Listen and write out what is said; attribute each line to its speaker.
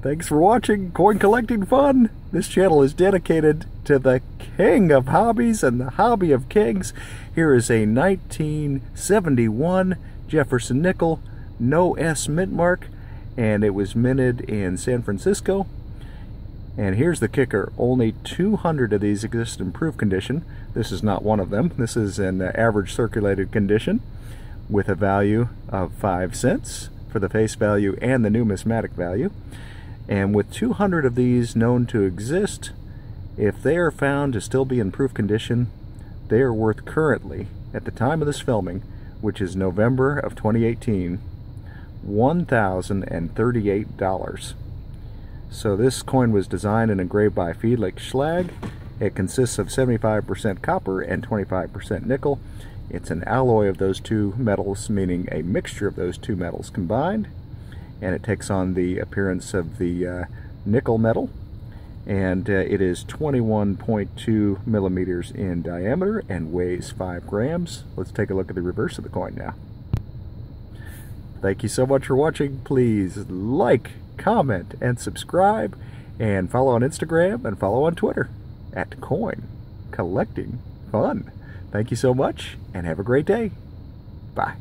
Speaker 1: Thanks for watching Coin Collecting Fun. This channel is dedicated to the king of hobbies and the hobby of kings. Here is a 1971 Jefferson nickel, no S mint mark, and it was minted in San Francisco. And here's the kicker, only 200 of these exist in proof condition. This is not one of them. This is an average circulated condition with a value of 5 cents for the face value and the numismatic value. And with 200 of these known to exist, if they are found to still be in proof condition, they are worth currently, at the time of this filming, which is November of 2018, $1,038. So this coin was designed and engraved by Felix Schlag. It consists of 75% copper and 25% nickel. It's an alloy of those two metals, meaning a mixture of those two metals combined and it takes on the appearance of the uh, nickel metal and uh, it is 21.2 millimeters in diameter and weighs 5 grams. Let's take a look at the reverse of the coin now. Thank you so much for watching. Please like, comment, and subscribe, and follow on Instagram and follow on Twitter at Coin Collecting Fun. Thank you so much, and have a great day. Bye.